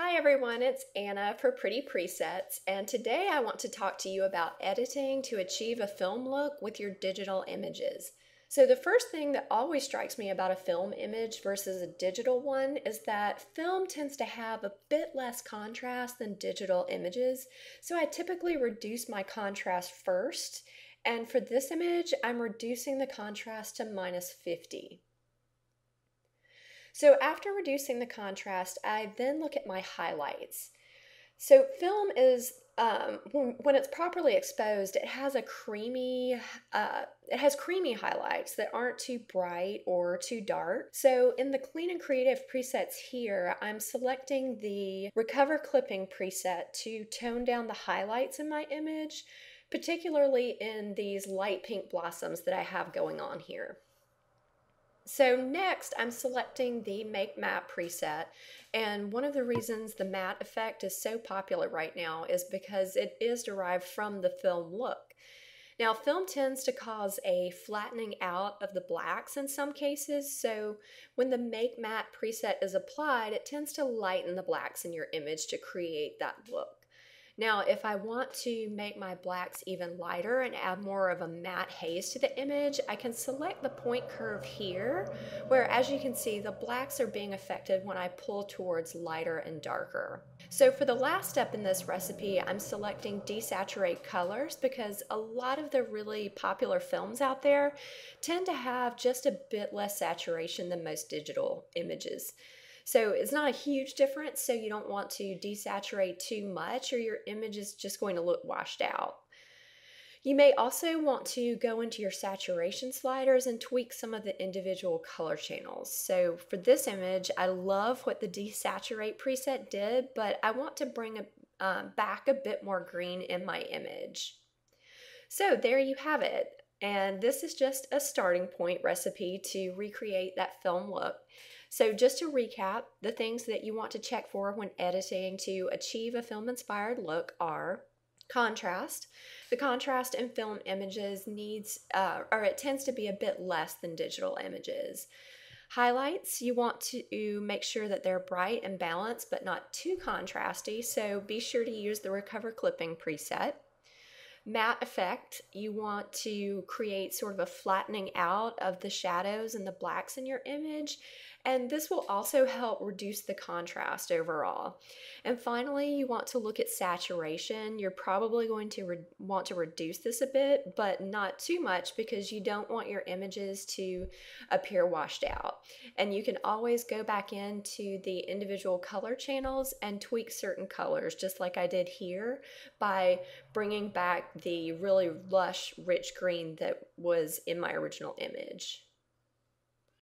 Hi everyone, it's Anna for Pretty Presets, and today I want to talk to you about editing to achieve a film look with your digital images. So, the first thing that always strikes me about a film image versus a digital one is that film tends to have a bit less contrast than digital images. So, I typically reduce my contrast first, and for this image, I'm reducing the contrast to minus 50. So after reducing the contrast, I then look at my highlights. So film is um, when, it's properly exposed, it has a creamy, uh, it has creamy highlights that aren't too bright or too dark. So in the clean and creative presets here, I'm selecting the recover clipping preset to tone down the highlights in my image, particularly in these light pink blossoms that I have going on here. So next I'm selecting the Make Matte preset and one of the reasons the matte effect is so popular right now is because it is derived from the film look. Now film tends to cause a flattening out of the blacks in some cases so when the Make Matte preset is applied it tends to lighten the blacks in your image to create that look. Now, if I want to make my blacks even lighter and add more of a matte haze to the image, I can select the point curve here, where as you can see, the blacks are being affected when I pull towards lighter and darker. So for the last step in this recipe, I'm selecting desaturate colors because a lot of the really popular films out there tend to have just a bit less saturation than most digital images. So it's not a huge difference, so you don't want to desaturate too much or your image is just going to look washed out. You may also want to go into your saturation sliders and tweak some of the individual color channels. So for this image, I love what the desaturate preset did, but I want to bring a, um, back a bit more green in my image. So there you have it. And this is just a starting point recipe to recreate that film look. So, just to recap, the things that you want to check for when editing to achieve a film inspired look are contrast. The contrast in film images needs, uh, or it tends to be a bit less than digital images. Highlights, you want to make sure that they're bright and balanced, but not too contrasty, so be sure to use the Recover Clipping preset. Matte effect, you want to create sort of a flattening out of the shadows and the blacks in your image and this will also help reduce the contrast overall. And finally, you want to look at saturation. You're probably going to want to reduce this a bit, but not too much because you don't want your images to appear washed out. And you can always go back into the individual color channels and tweak certain colors, just like I did here, by bringing back the really lush, rich green that was in my original image.